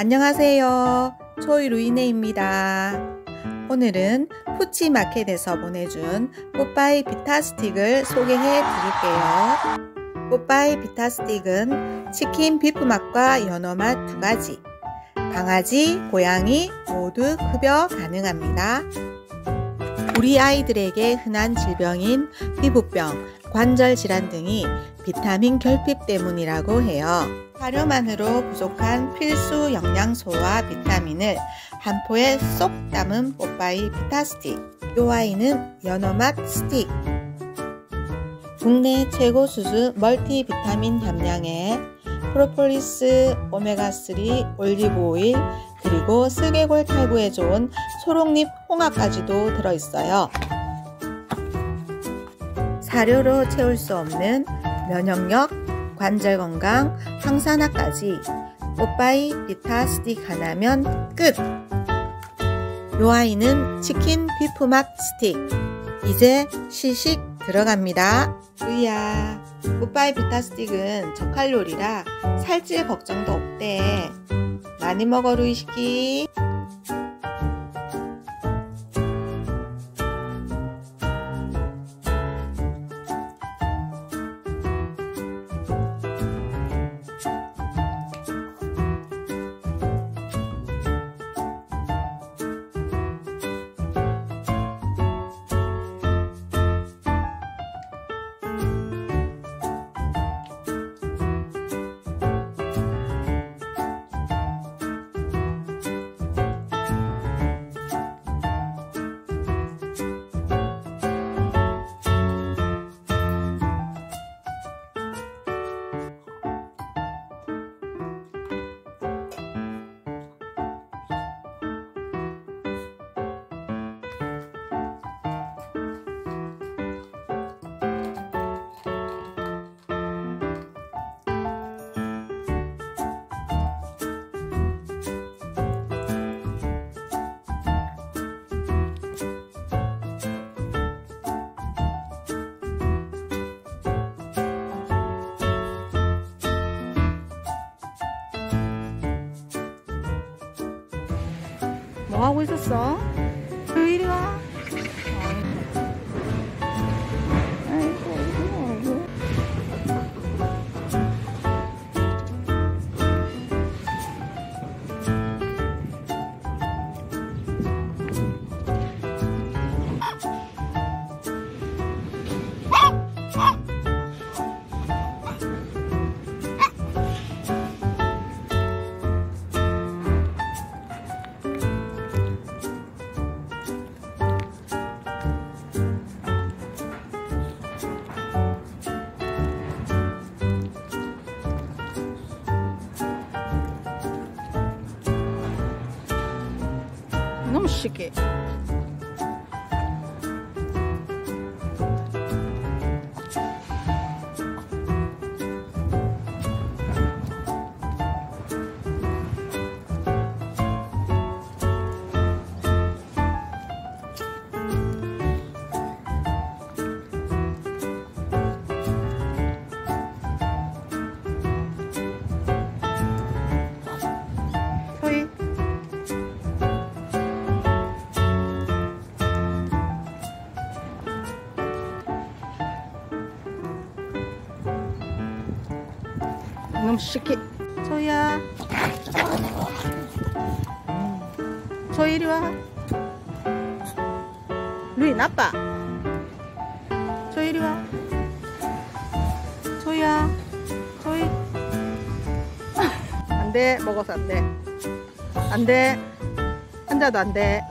안녕하세요. 초이 루이네입니다. 오늘은 푸치 마켓에서 보내준 뽀빠이 비타 스틱을 소개해 드릴게요. 뽀빠이 비타 스틱은 치킨 beef 맛과 연어 맛 두 가지, 강아지, 고양이 모두 급여 가능합니다. 우리 아이들에게 흔한 질병인 피부병, 관절 질환 등이 비타민 결핍 때문이라고 해요. 사료만으로 부족한 필수 영양소와 비타민을 한 포에 쏙 담은 뽀빠이 비타스틱. 요 아이는 연어맛 스틱. 국내 최고 수준 멀티 비타민 함량의 프로폴리스, 오메가3, 올리브오일, 그리고 슬개골 탈구에 좋은 초록잎 홍합까지도 들어있어요. 사료로 채울 수 없는 면역력, 관절 건강, 항산화까지 뽀빠이 비타 스틱 하나면 끝! 요 아이는 치킨 beef 맛 스틱 이제 시식 들어갑니다. 으야 뽀빠이 비타 스틱은 저칼로리라 살찔 걱정도 없대. 많이 먹어 루이시키 뭐 하고 있었어? 그 이리 와. shake it. 너무 시키. 소희야. 소희 이리 와. 루이 나빠. 소희 이리 와. 소희야. 소희. 안 돼. 먹어서 안 돼. 안 돼. 앉아도 안 돼.